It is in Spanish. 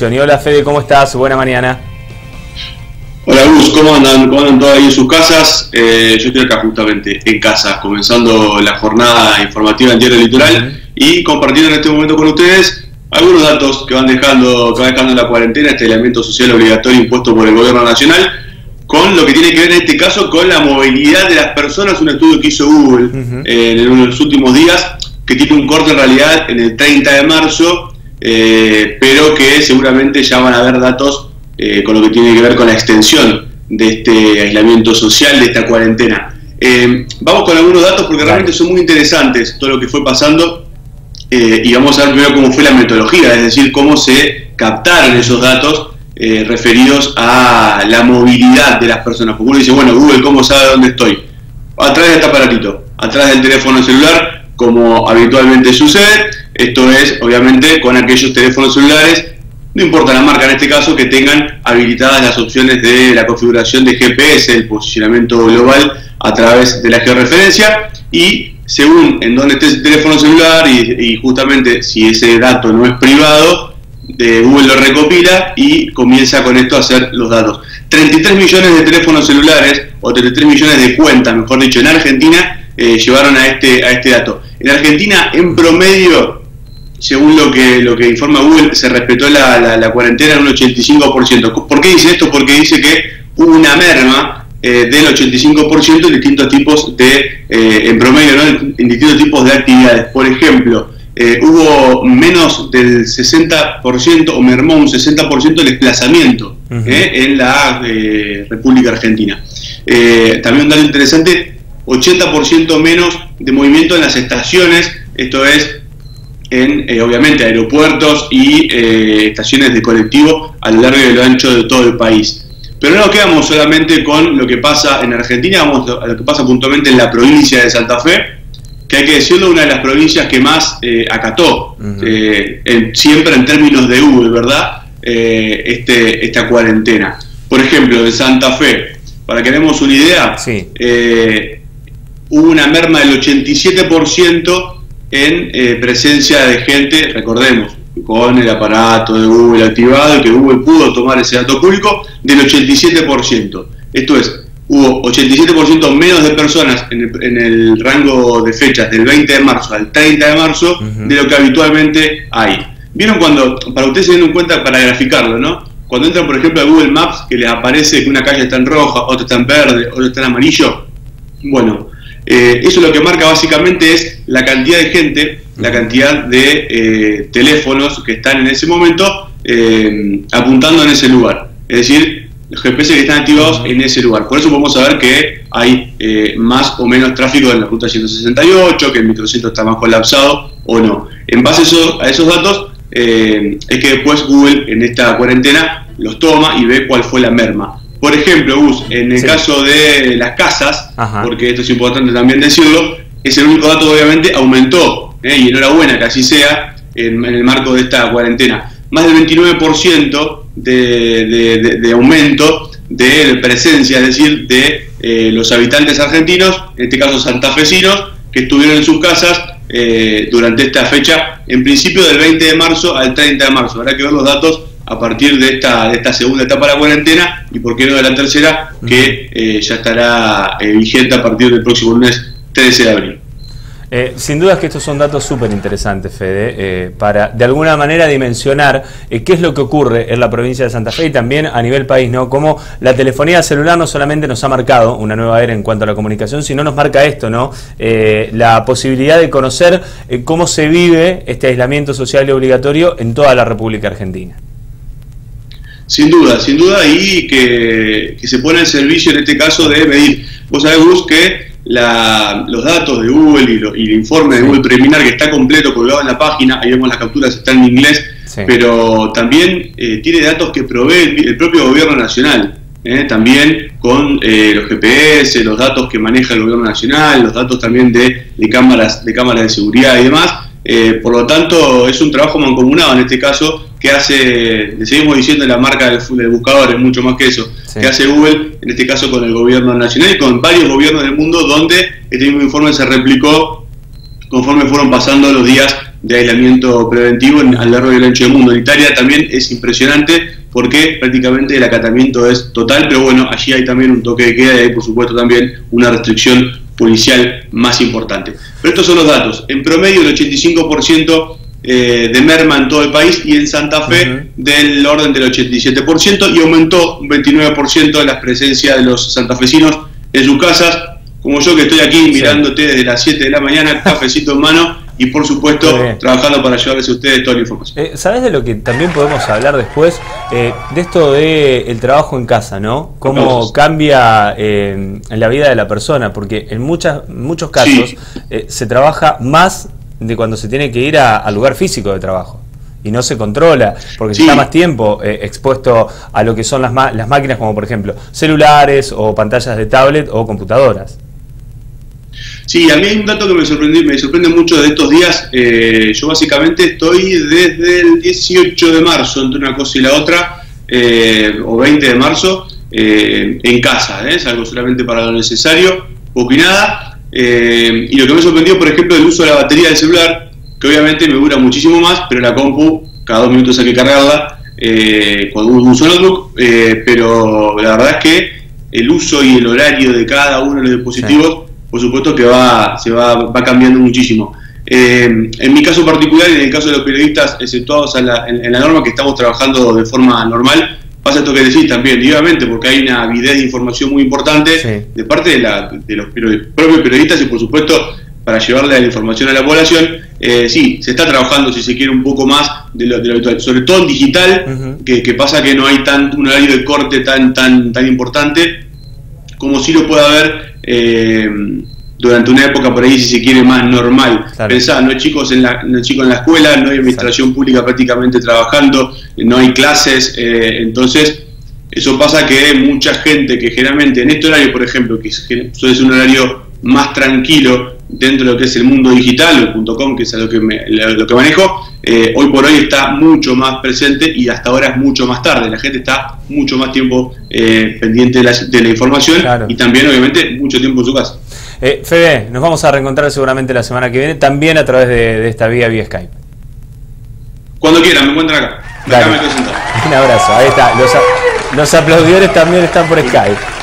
hola Fede, ¿cómo estás? Buena mañana. Hola Gus, ¿cómo andan? ¿Cómo andan todos ahí en sus casas? Eh, yo estoy acá justamente en casa, comenzando la jornada informativa en Diario Litoral y compartiendo en este momento con ustedes algunos datos que van dejando, que va dejando la cuarentena, este elemento social obligatorio impuesto por el gobierno nacional, con lo que tiene que ver en este caso con la movilidad de las personas, un estudio que hizo Google eh, en los últimos días, que tiene un corte en realidad en el 30 de marzo eh, pero que seguramente ya van a haber datos eh, con lo que tiene que ver con la extensión de este aislamiento social, de esta cuarentena. Eh, vamos con algunos datos porque realmente son muy interesantes todo lo que fue pasando y vamos a ver primero cómo fue la metodología, es decir, cómo se captaron esos datos referidos a la movilidad de las personas. Porque uno dice, bueno, Google, ¿cómo sabe dónde estoy? Atrás de este aparatito, atrás del teléfono celular, como habitualmente sucede, esto es, obviamente, con aquellos teléfonos celulares, no importa la marca en este caso, que tengan habilitadas las opciones de la configuración de GPS, el posicionamiento global a través de la georreferencia y según en dónde esté el teléfono celular y, justamente si ese dato no es privado, de Google lo recopila y comienza con esto a hacer los datos. 33 millones de teléfonos celulares o 33 millones de cuentas, mejor dicho, en Argentina eh, llevaron a este, a este dato. En Argentina, en promedio, según lo que, lo que informa Google, se respetó la, la, cuarentena en un 85%. ¿Por qué dice esto? Porque dice que hubo una merma eh, del 85% en distintos tipos de, eh, en promedio, ¿no? en distintos tipos de actividades. Por ejemplo, eh, hubo menos del 60% o mermó un 60% el desplazamiento en la República Argentina. también un dato interesante, 80% menos de movimiento en las estaciones, esto es en, eh, obviamente, aeropuertos y eh, estaciones de colectivo a lo largo y a lo ancho de todo el país. Pero no nos quedamos solamente con lo que pasa en Argentina, vamos a lo que pasa puntualmente en la provincia de Santa Fe, que hay que decirlo, una de las provincias que más eh, acató, siempre en términos de Google, ¿verdad? este, esta cuarentena. Por ejemplo, de Santa Fe, para que demos una idea, hubo una merma del 87% en eh, presencia de gente, recordemos, con el aparato de Google activado y que Google pudo tomar ese dato público del 87%. Esto es, hubo 87% menos de personas en el, rango de fechas del 20 de marzo al 30 de marzo de lo que habitualmente hay. ¿Vieron cuando, para ustedes se den en cuenta, para graficarlo, ¿no? Cuando entran, por ejemplo, a Google Maps, que les aparece que una calle está en roja, otra está en verde, otra está en amarillo, bueno, eh, eso lo que marca básicamente es la cantidad de gente, la cantidad de eh, teléfonos que están en ese momento eh, apuntando en ese lugar. Es decir, los GPS que están activados en ese lugar. Por eso podemos saber que hay más o menos tráfico en la ruta 168, que el microcentro está más colapsado o no. En base a esos, datos es que después Google en esta cuarentena los toma y ve cuál fue la merma. Por ejemplo, Gus, en el caso de las casas, porque esto es importante también decirlo, es el único dato obviamente aumentó, ¿eh? y enhorabuena que así sea en, el marco de esta cuarentena. Más del 29% de, de, aumento de presencia, es decir, de eh, los habitantes argentinos, en este caso santafesinos, que estuvieron en sus casas eh, durante esta fecha, en principio del 20 de marzo al 30 de marzo. Habrá que ver los datos a partir de esta, de esta segunda etapa de la cuarentena y por qué no de la tercera, que eh, ya estará eh, vigente a partir del próximo lunes 13 de abril. Eh, sin duda es que estos son datos súper interesantes, Fede, para de alguna manera dimensionar qué es lo que ocurre en la provincia de Santa Fe y también a nivel país, ¿no? Cómo la telefonía celular no solamente nos ha marcado una nueva era en cuanto a la comunicación, sino nos marca esto, ¿no? la posibilidad de conocer cómo se vive este aislamiento social y obligatorio en toda la República Argentina. Sin duda, sin duda, y que, se pone al servicio en este caso de medir. Vos sabés, Gus, que los datos de Google y, el informe de Google preliminar que está completo colgado en la página, ahí vemos las capturas, están en inglés, pero también eh, tiene datos que provee el, propio gobierno nacional. Eh, también con eh, los GPS, los datos que maneja el gobierno nacional, los datos también de, de cámaras, de cámaras de seguridad y demás. Por lo tanto, es un trabajo mancomunado en este caso que hace, le seguimos diciendo la marca del, buscador, es mucho más que eso, que hace Google, en este caso con el gobierno nacional y con varios gobiernos del mundo, donde este mismo informe se replicó conforme fueron pasando los días de aislamiento preventivo en, a lo largo del ancho del mundo. En Italia también es impresionante porque prácticamente el acatamiento es total, pero bueno, allí hay también un toque de queda y hay por supuesto también una restricción policial más importante. Pero estos son los datos. En promedio el 85% eh, de merma en todo el país y en Santa Fe del orden del 87% y aumentó un 29% la presencia de los santafesinos en sus casas, como yo que estoy aquí mirándote desde las 7 de la mañana, cafecito en mano y por supuesto trabajando para llevarles a ustedes toda la información. Eh, ¿Sabes de lo que también podemos hablar después? Eh, de esto de el trabajo en casa, ¿no? Cómo cambia eh, la vida de la persona, porque en muchas, muchos casos se trabaja más de cuando se tiene que ir al lugar físico de trabajo y no se controla, porque se está más tiempo expuesto a lo que son las, las máquinas, como por ejemplo celulares o pantallas de tablet o computadoras. Sí, a mí hay un dato que me sorprendió, me sorprende mucho de estos días. Eh, yo básicamente estoy desde el 18 de marzo, entre una cosa y la otra, eh, o 20 de marzo, eh, en casa, ¿eh? salgo solamente para lo necesario, poco y nada. y lo que me sorprendió, por ejemplo, el uso de la batería del celular, que obviamente me dura muchísimo más, pero la compu, cada dos minutos hay que cargarla, cuando uso notebook, pero la verdad es que el uso y el horario de cada uno de los dispositivos por supuesto que va, se va, va cambiando muchísimo. Eh, en mi caso particular y en el caso de los periodistas exceptuados en la, en, la norma que estamos trabajando de forma normal, pasa esto que decís también, obviamente, porque hay una avidez de información muy importante de parte de, la, de los propios periodistas y por supuesto para llevarle la información a la población. Eh, sí, se está trabajando, si se quiere, un poco más de lo, habitual, sobre todo en digital, que, pasa que no hay tan, un horario de corte tan, tan, tan importante como si lo puede haber eh, durante una época por ahí, si se quiere, más normal. Pensá, no hay chicos en la, no en la escuela, no hay administración pública prácticamente trabajando, no hay clases, eh, entonces eso pasa que mucha gente que generalmente en este horario, por ejemplo, que suele ser un horario más tranquilo dentro de lo que es el mundo digital, el .com, que es lo que, lo que manejo, eh, hoy por hoy está mucho más presente y hasta ahora es mucho más tarde. La gente está mucho más tiempo eh, pendiente de la, de la información y también, obviamente, mucho tiempo en su casa. Eh, Fede, nos vamos a reencontrar seguramente la semana que viene, también a través de, esta vía vía Skype. Cuando quieran, me encuentran acá. acá me Un abrazo, ahí está. Los, los aplaudidores también están por Skype.